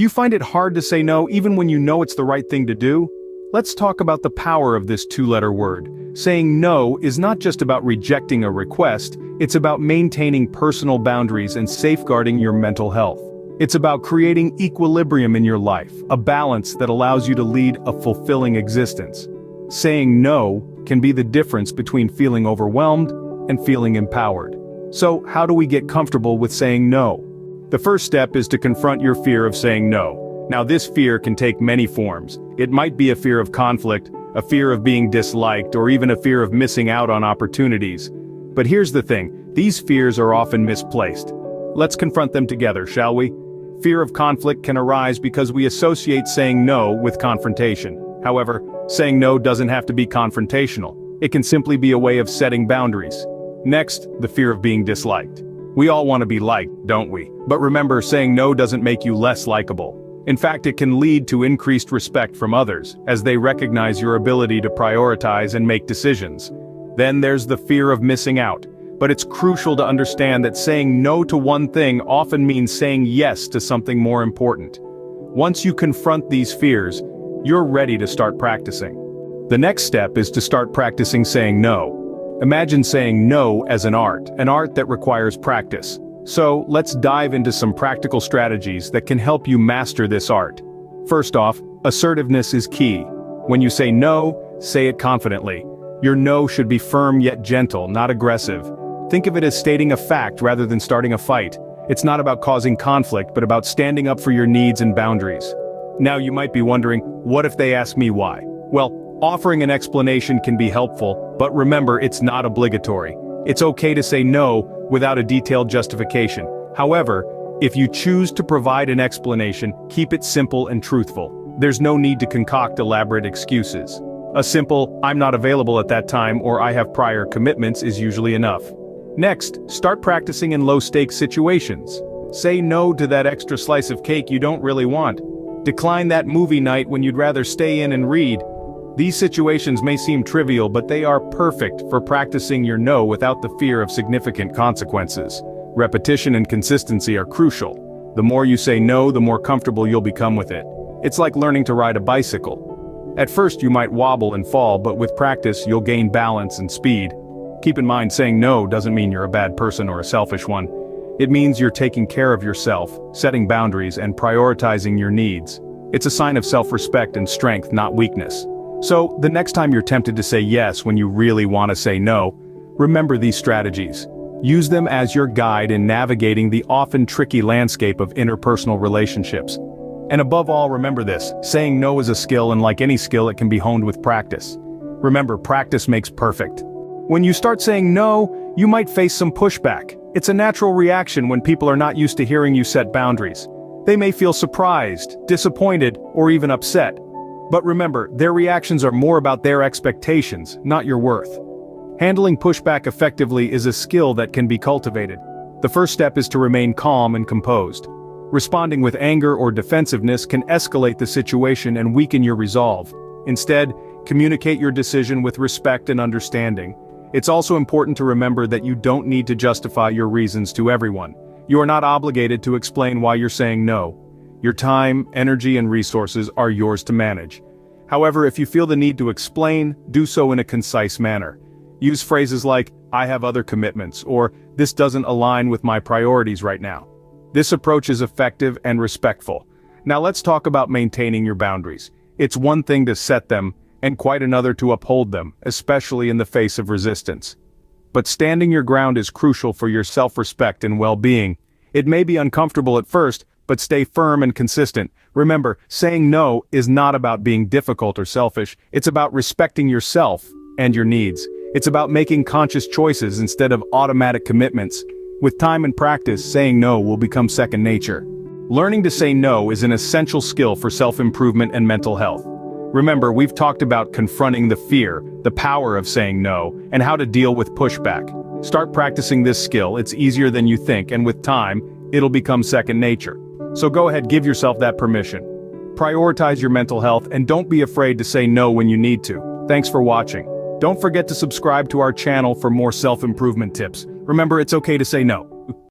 Do you find it hard to say no even when you know it's the right thing to do? Let's talk about the power of this two-letter word. Saying no is not just about rejecting a request, it's about maintaining personal boundaries and safeguarding your mental health. It's about creating equilibrium in your life, a balance that allows you to lead a fulfilling existence. Saying no can be the difference between feeling overwhelmed and feeling empowered. So, how do we get comfortable with saying no? The first step is to confront your fear of saying no. Now this fear can take many forms. It might be a fear of conflict, a fear of being disliked, or even a fear of missing out on opportunities. But here's the thing, these fears are often misplaced. Let's confront them together, shall we? Fear of conflict can arise because we associate saying no with confrontation. However, saying no doesn't have to be confrontational. It can simply be a way of setting boundaries. Next, the fear of being disliked. We all want to be liked, don't we? But remember, saying no doesn't make you less likable. In fact, it can lead to increased respect from others, as they recognize your ability to prioritize and make decisions. Then there's the fear of missing out but it's crucial to understand that saying no to one thing often means saying yes to something more important. Once you confront these fears, you're ready to start practicing. The next step is to start practicing saying no. Imagine saying no as an art, an art that requires practice. So, let's dive into some practical strategies that can help you master this art. First off, assertiveness is key. When you say no, say it confidently. Your no should be firm yet gentle, not aggressive. Think of it as stating a fact rather than starting a fight. It's not about causing conflict but about standing up for your needs and boundaries. Now you might be wondering, what if they ask me why? Well, offering an explanation can be helpful, but remember it's not obligatory. It's okay to say no without a detailed justification. However, if you choose to provide an explanation, keep it simple and truthful. There's no need to concoct elaborate excuses. A simple, I'm not available at that time or I have prior commitments is usually enough. Next, start practicing in low-stakes situations. Say no to that extra slice of cake you don't really want. Decline that movie night when you'd rather stay in and read. These situations may seem trivial but they are perfect for practicing your no without the fear of significant consequences. Repetition and consistency are crucial. The more you say no, the more comfortable you'll become with it. It's like learning to ride a bicycle. At first you might wobble and fall but with practice you'll gain balance and speed. Keep in mind saying no doesn't mean you're a bad person or a selfish one. It means you're taking care of yourself, setting boundaries and prioritizing your needs. It's a sign of self-respect and strength, not weakness. So, the next time you're tempted to say yes when you really want to say no, remember these strategies. Use them as your guide in navigating the often tricky landscape of interpersonal relationships. And above all remember this, saying no is a skill and like any skill it can be honed with practice. Remember, practice makes perfect. When you start saying no, you might face some pushback. It's a natural reaction when people are not used to hearing you set boundaries. They may feel surprised, disappointed, or even upset. But remember, their reactions are more about their expectations, not your worth. Handling pushback effectively is a skill that can be cultivated. The first step is to remain calm and composed. Responding with anger or defensiveness can escalate the situation and weaken your resolve. Instead, communicate your decision with respect and understanding. It's also important to remember that you don't need to justify your reasons to everyone. You are not obligated to explain why you're saying no. Your time, energy and resources are yours to manage. However, if you feel the need to explain, do so in a concise manner. Use phrases like, I have other commitments, or, this doesn't align with my priorities right now. This approach is effective and respectful. Now let's talk about maintaining your boundaries. It's one thing to set them, and quite another to uphold them, especially in the face of resistance. But standing your ground is crucial for your self-respect and well-being. It may be uncomfortable at first, but stay firm and consistent. Remember, saying no is not about being difficult or selfish, it's about respecting yourself and your needs. It's about making conscious choices instead of automatic commitments. With time and practice, saying no will become second nature. Learning to say no is an essential skill for self-improvement and mental health. Remember, we've talked about confronting the fear, the power of saying no, and how to deal with pushback. Start practicing this skill, it's easier than you think and with time, it'll become second nature. So go ahead give yourself that permission. Prioritize your mental health and don't be afraid to say no when you need to. Thanks for watching. Don't forget to subscribe to our channel for more self-improvement tips. Remember it's okay to say no.